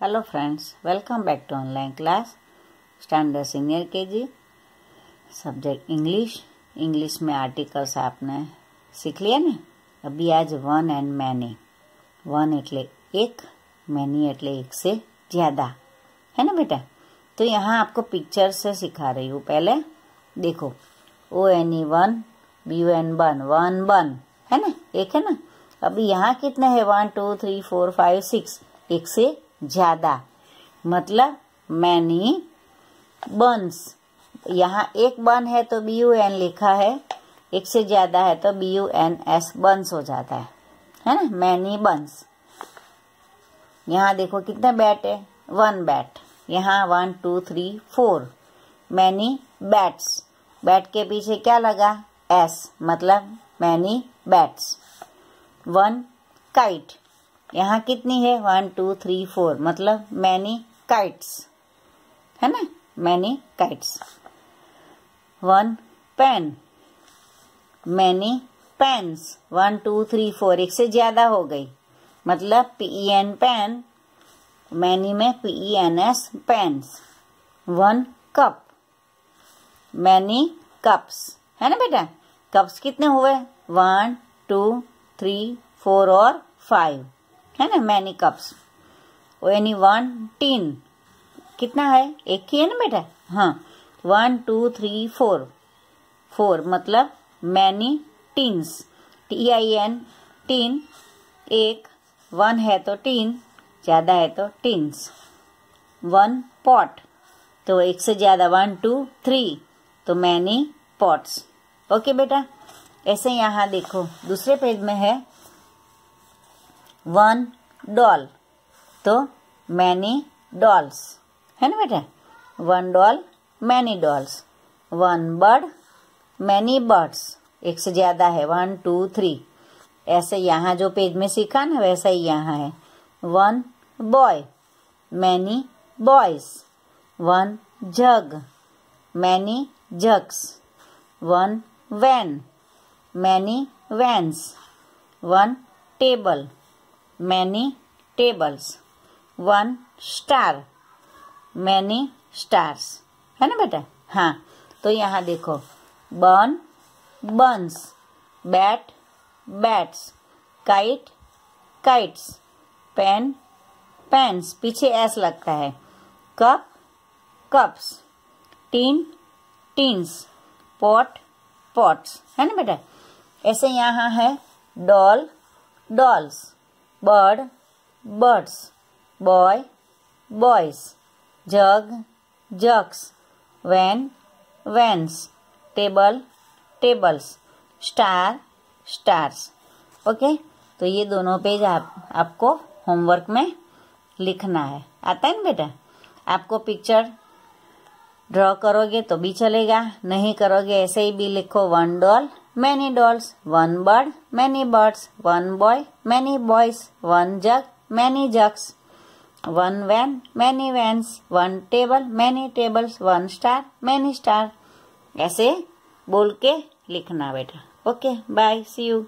hello friends welcome back to online class standard senior K G subject English English में articles आपने सीख लिया ને અભી આજ વન એન્ડ મેની વન એટલે एक मैनी એટલે एक से ज्यादा है ना बेटा तो यहाँ आपको पिक्चर से सिखा रही हूँ पहले देखो O N E one B U N one one one है ना एक है ना अभी यहाँ कितने हैं one two three four five six एक से ज़्यादा। मतलब मैनी बंस यहाँ एक बन है तो बी यू एन लिखा है, एक से ज़्यादा है तो B U N S buns हो जाता है। है ना? मैनी बंस यहाँ देखो कितने बैट है। वन बैट यहाँ one two three four many bats bat के पीछे क्या लगा? एस मतलब मैनी बैट्स वन काइट यहाँ कितनी है? वन टू थ्री फोर मतलब मैनी काइट्स है ना? Many kites one pen many pens one two three four एक से ज़्यादा हो गई। मतलब पी एन पेन मैनी में P N S pens one cup many cups है ना बेटा? कप्स कितने हुए? वन टू थ्री फोर और फाइव है ना मैनी कप्स यानी वन टीन कितना है? एक ही है ना बेटा? हाँ. One two three four four मतलब many tins T I N tin एक वन है तो टीन ज़्यादा है तो टीन्स वन पॉट तो एक से ज़्यादा वन टू थ्री तो मैनी पॉट्स ओके बेटा? ऐसे यहाँ देखो, दूसरे पेज में है वन डॉल। तो मैनी डॉल्स है ना बेटा? One doll many dolls one bird many birds एक से ज़्यादा है। One, two, three. ऐसे यहाँ जो पेज में सीखा ना, वैसा ही यहाँ है। One boy many boys one jug many jugs one van many vans one table. Many tables one star many stars है ना बेटा? हाँ। तो यहाँ देखो। Bun buns bat bats kite kites pen pens पीछे एस लगता है। Cup cups tin tins pot pots है ना बेटा? ऐसे यहाँ है doll dolls bird birds boy boys jug jugs van vans table tables star stars okay तो ये दोनों पेज आप, आपको होमवर्क में लिखना है। आता है ना बेटा? आपको पिक्चर ड्रॉ करोगे तो भी चलेगा। नहीं करोगे ऐसे ही भी लिखो one doll many dolls one bird many birds one boy many boys one jug many jugs one van many vans one table many tables one star many star ऐसे बोल के लिखना बेटा। Okay bye C you